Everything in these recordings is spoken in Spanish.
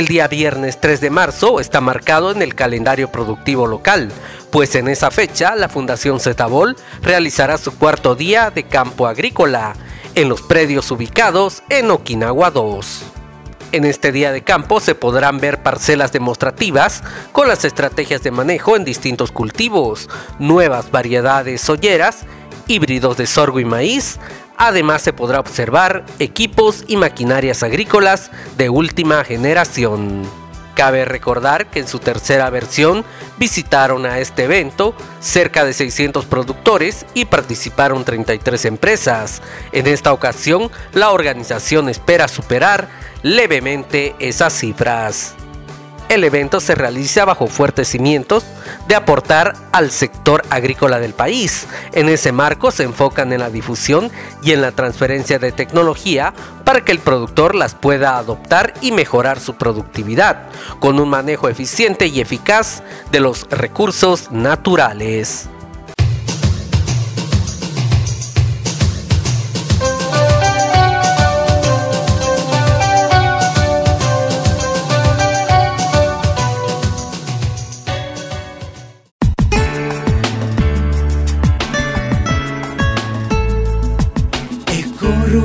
El día viernes 3 de marzo está marcado en el calendario productivo local, pues en esa fecha la Fundación Zetabol realizará su cuarto día de campo agrícola en los predios ubicados en Okinawa 2. En este día de campo se podrán ver parcelas demostrativas con las estrategias de manejo en distintos cultivos, nuevas variedades solleras, híbridos de sorgo y maíz, Además se podrá observar equipos y maquinarias agrícolas de última generación. Cabe recordar que en su tercera versión visitaron a este evento cerca de 600 productores y participaron 33 empresas. En esta ocasión, la organización espera superar levemente esas cifras el evento se realiza bajo fuertes cimientos de aportar al sector agrícola del país. En ese marco se enfocan en la difusión y en la transferencia de tecnología para que el productor las pueda adoptar y mejorar su productividad, con un manejo eficiente y eficaz de los recursos naturales.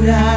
llorar.